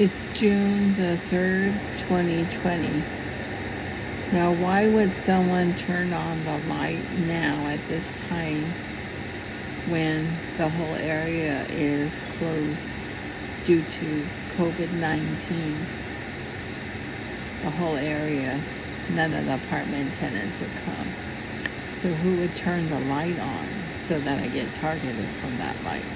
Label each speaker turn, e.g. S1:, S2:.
S1: It's June the 3rd, 2020. Now, why would someone turn on the light now at this time when the whole area is closed due to COVID 19? The whole area, none of the apartment tenants would come. So, who would turn the light on so that I get targeted from that light?